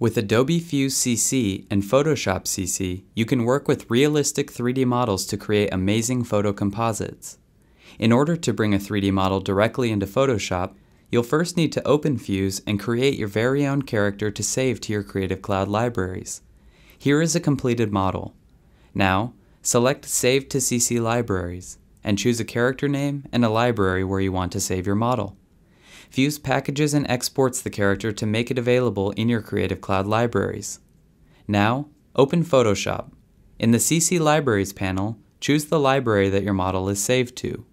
With Adobe Fuse CC and Photoshop CC, you can work with realistic 3D models to create amazing photo composites. In order to bring a 3D model directly into Photoshop, you'll first need to open Fuse and create your very own character to save to your Creative Cloud libraries. Here is a completed model. Now, select Save to CC Libraries, and choose a character name and a library where you want to save your model. Fuse packages and exports the character to make it available in your Creative Cloud libraries. Now, open Photoshop. In the CC Libraries panel, choose the library that your model is saved to.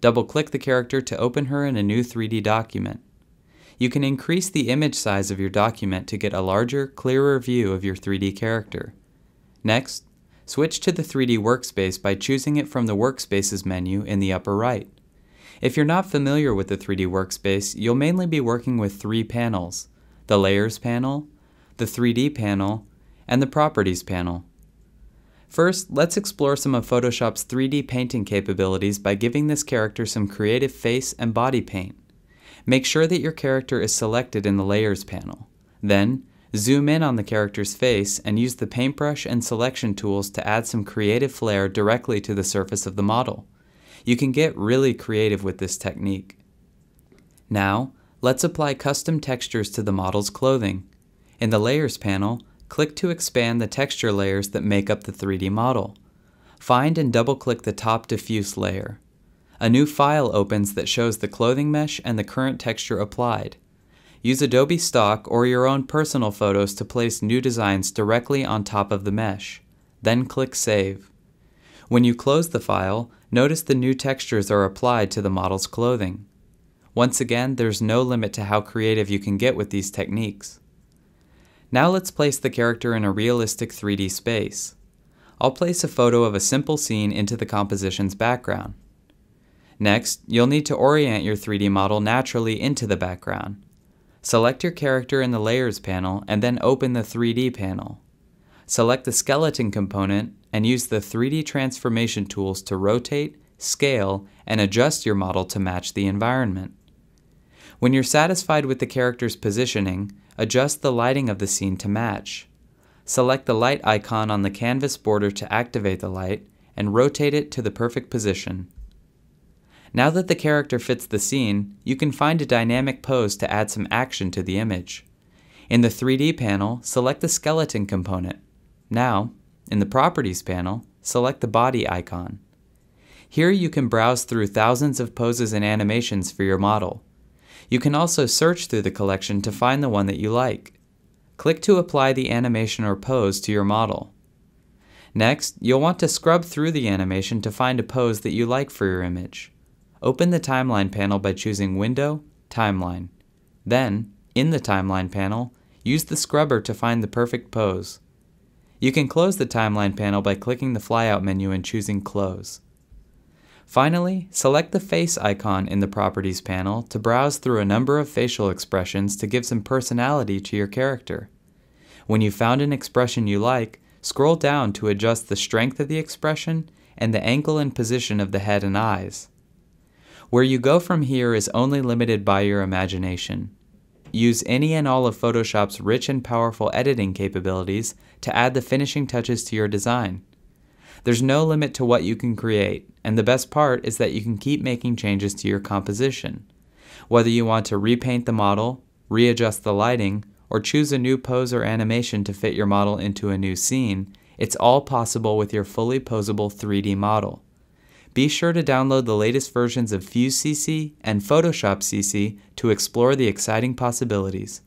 Double-click the character to open her in a new 3D document. You can increase the image size of your document to get a larger, clearer view of your 3D character. Next, switch to the 3D workspace by choosing it from the Workspaces menu in the upper right. If you're not familiar with the 3D workspace, you'll mainly be working with three panels, the Layers panel, the 3D panel, and the Properties panel. First, let's explore some of Photoshop's 3D painting capabilities by giving this character some creative face and body paint. Make sure that your character is selected in the Layers panel. Then, zoom in on the character's face and use the paintbrush and selection tools to add some creative flair directly to the surface of the model. You can get really creative with this technique. Now, let's apply custom textures to the model's clothing. In the Layers panel, click to expand the texture layers that make up the 3D model. Find and double-click the top diffuse layer. A new file opens that shows the clothing mesh and the current texture applied. Use Adobe Stock or your own personal photos to place new designs directly on top of the mesh. Then click Save. When you close the file, notice the new textures are applied to the model's clothing. Once again, there's no limit to how creative you can get with these techniques. Now let's place the character in a realistic 3D space. I'll place a photo of a simple scene into the composition's background. Next, you'll need to orient your 3D model naturally into the background. Select your character in the Layers panel and then open the 3D panel. Select the skeleton component and use the 3D transformation tools to rotate, scale, and adjust your model to match the environment. When you're satisfied with the character's positioning, adjust the lighting of the scene to match. Select the light icon on the canvas border to activate the light, and rotate it to the perfect position. Now that the character fits the scene, you can find a dynamic pose to add some action to the image. In the 3D panel, select the skeleton component. Now, in the Properties panel, select the body icon. Here you can browse through thousands of poses and animations for your model. You can also search through the collection to find the one that you like. Click to apply the animation or pose to your model. Next, you'll want to scrub through the animation to find a pose that you like for your image. Open the Timeline panel by choosing Window, Timeline. Then, in the Timeline panel, use the scrubber to find the perfect pose. You can close the timeline panel by clicking the flyout menu and choosing Close. Finally, select the face icon in the Properties panel to browse through a number of facial expressions to give some personality to your character. When you've found an expression you like, scroll down to adjust the strength of the expression and the angle and position of the head and eyes. Where you go from here is only limited by your imagination. Use any and all of Photoshop's rich and powerful editing capabilities to add the finishing touches to your design. There's no limit to what you can create, and the best part is that you can keep making changes to your composition. Whether you want to repaint the model, readjust the lighting, or choose a new pose or animation to fit your model into a new scene, it's all possible with your fully posable 3D model. Be sure to download the latest versions of Fuse CC and Photoshop CC to explore the exciting possibilities.